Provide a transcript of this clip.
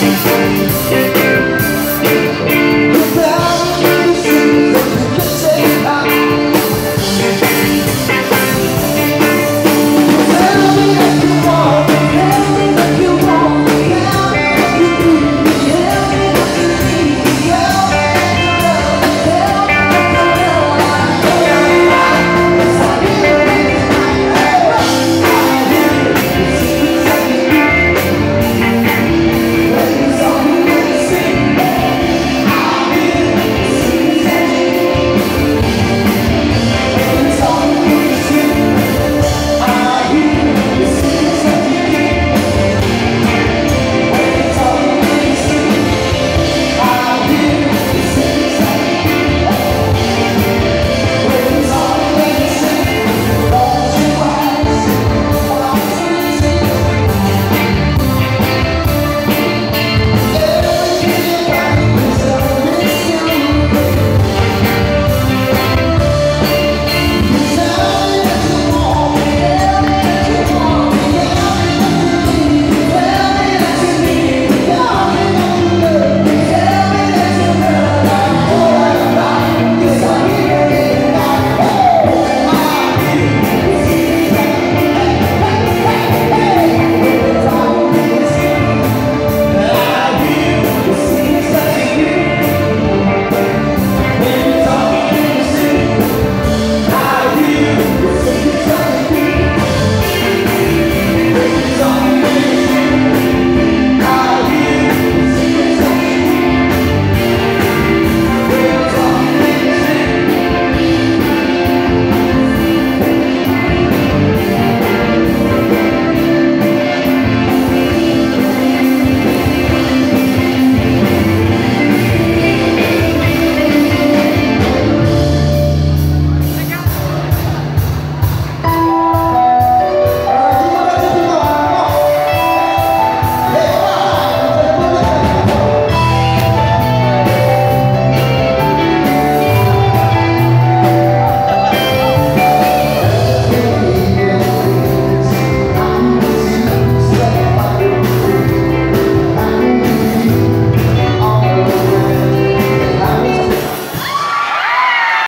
Beautiful life